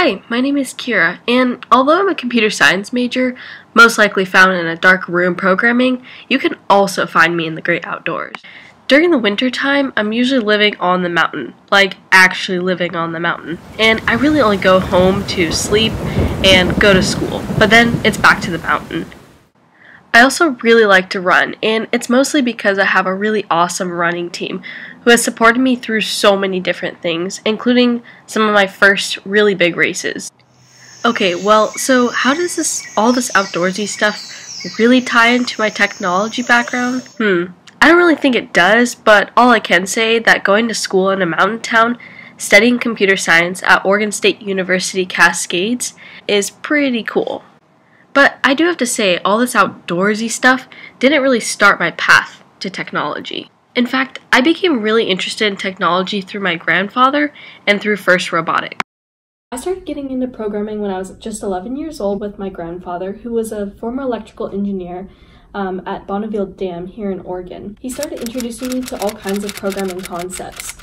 Hi, my name is Kira, and although I'm a computer science major, most likely found in a dark room programming, you can also find me in the great outdoors. During the winter time, I'm usually living on the mountain, like actually living on the mountain, and I really only go home to sleep and go to school, but then it's back to the mountain. I also really like to run, and it's mostly because I have a really awesome running team who has supported me through so many different things, including some of my first really big races. Okay, well, so how does this all this outdoorsy stuff really tie into my technology background? Hmm. I don't really think it does, but all I can say that going to school in a mountain town, studying computer science at Oregon State University Cascades is pretty cool. I do have to say, all this outdoorsy stuff didn't really start my path to technology. In fact, I became really interested in technology through my grandfather and through FIRST Robotics. I started getting into programming when I was just 11 years old with my grandfather, who was a former electrical engineer um, at Bonneville Dam here in Oregon. He started introducing me to all kinds of programming concepts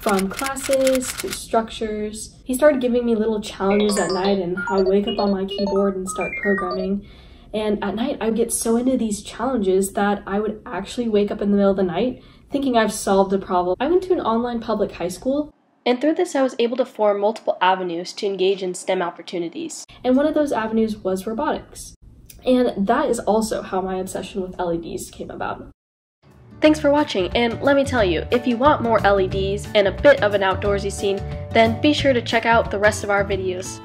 from classes to structures. He started giving me little challenges at night and I would wake up on my keyboard and start programming. And at night, I would get so into these challenges that I would actually wake up in the middle of the night thinking I've solved a problem. I went to an online public high school, and through this, I was able to form multiple avenues to engage in STEM opportunities. And one of those avenues was robotics. And that is also how my obsession with LEDs came about. Thanks for watching, and let me tell you, if you want more LEDs and a bit of an outdoorsy scene, then be sure to check out the rest of our videos.